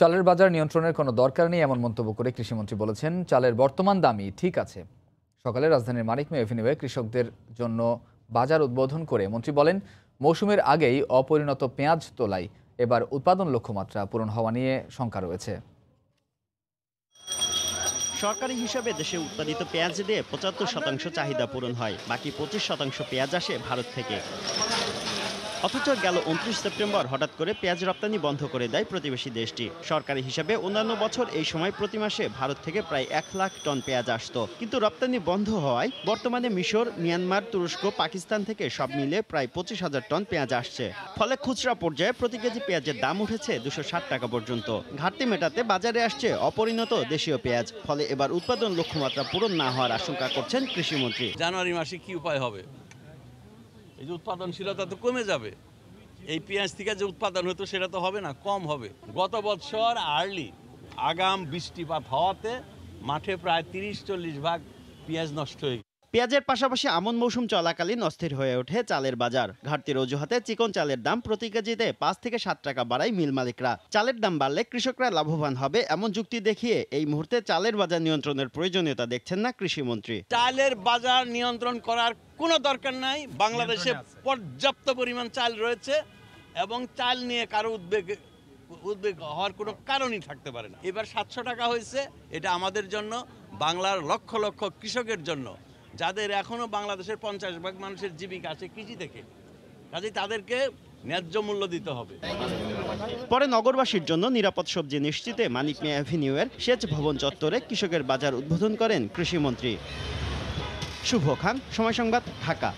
চালের বাজার নিয়ন্ত্রণের কোনো দরকার নেই, এমন মন্তব্য করে কৃষিমন্ত্রী বলেছেন। চালের বর্তমান দামই ঠিক আছে। সকালে রাজধানীর মানিক মে এভিনিউয়ে কৃষকদের জন্য বাজার উদ্বোধন করে মন্ত্রী বলেন, মৌসুমের আগেই অপরিণত পেঁয়াজ তোলায় এবার উৎপাদন লক্ষ্যমাত্রা পূরণ হওয়া নিয়ে শঙ্কা রয়েছে। সরকারি হিসাবে দেশে উৎপাদিত পেঁয়াজ দিয়ে পঁচাত্তর শতাংশ চাহিদা পূরণ হয়, বাকি পঁচিশ শতাংশ পেঁয়াজ আসে ভারত থেকে। অথচ গেল উনত্রিশ সেপ্টেম্বর, হঠাৎ করে পেঁয়াজ রপ্তানি বন্ধ করে দেয় প্রতিবেশী দেশটি। সরকারি হিসাবে অন্যান্য বছর এই সময় প্রতি মাসে ভারত থেকে প্রায় এক লাখ টন পেঁয়াজ আসতো। কিন্তু রপ্তানি বন্ধ হওয়ায় বর্তমানে মিশর, মিয়ানমার, তুরস্ক, পাকিস্তান থেকে সব মিলে প্রায় পঁচিশ হাজার টন পেঁয়াজ আসছে। ফলে খুচরা পর্যায়ে প্রতি কেজি পেঁয়াজের দাম উঠেছে দুশো ষাট টাকা পর্যন্ত। ঘাটতি মেটাতে বাজারে আসছে অপরিণত দেশীয় পেঁয়াজ। ফলে এবার উৎপাদন লক্ষ্যমাত্রা পূরণ না হওয়ার আশঙ্কা করছেন কৃষিমন্ত্রী। জানুয়ারি মাসে কি উপায় হবে? এই যে উৎপাদনশীলতা তো কমে যাবে। এই পেঁয়াজ থেকে যে উৎপাদন হতো সেটা তো হবে না কম হবে। গত বছর আর্লি আগাম বৃষ্টিপাত হওয়াতে মাঠে প্রায় তিরিশ চল্লিশ ভাগ পেঁয়াজ নষ্ট হয়ে পেঁয়াজের পাশাপাশি আমন মৌসুম চলাকালীন অস্থির হয়ে ওঠে চালের বাজার। ঘাটতির অজুহাতে চিকন চালের দাম প্রতি কেজিতে পাঁচ থেকে সাত টাকা বাড়ায় মিল মালিকরা। চালের দাম বাড়লে কৃষকরা লাভবান হবে এমন যুক্তি দেখিয়ে এই মুহূর্তে চালের বাজার নিয়ন্ত্রণের প্রয়োজনীয়তা দেখছেন না কৃষিমন্ত্রী চালের বাজার নিয়ন্ত্রণ করার কোনো দরকার নাই। বাংলাদেশে পর্যাপ্ত পরিমাণ চাল রয়েছে এবং চাল নিয়ে কারও উদ্বেগ উদ্বেগ হওয়ার কোনো কারণই থাকতে পারে না। এবার সাতশো টাকা হয়েছে এটা আমাদের জন্য বাংলার লক্ষ লক্ষ কৃষকের জন্য। যাদের এখনও বাংলাদেশের পঞ্চাশ ভাগ মানুষের জীবিকা আছে কৃষি থেকে কাজেই তাদেরকে ন্যায্য মূল্য দিতে হবে। পরে নগরবাসীর জন্য নিরাপদ সবজি নিশ্চিতে মানিক মিয়া অ্যাভিনিউয়ের সেচ ভবন চত্বরে কৃষকের বাজার উদ্বোধন করেন কৃষিমন্ত্রী। শুভ খান সময় সংবাদ ঢাকা।